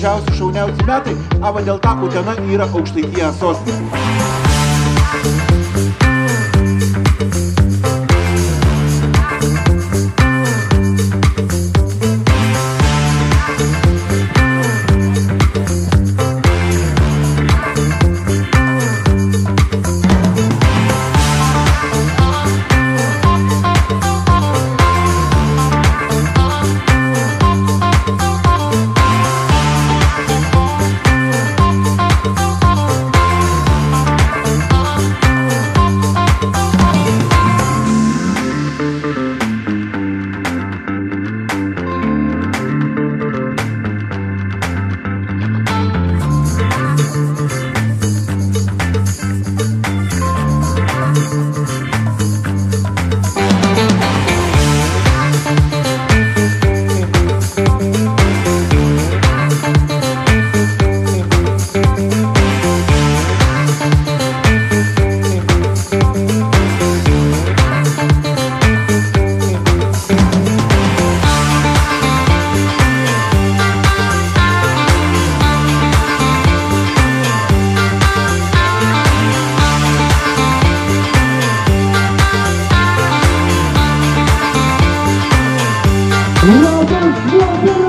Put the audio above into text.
gražiausi šauniausi metai. Va dėl to utena yra aukštaitija sostinė Love us, love.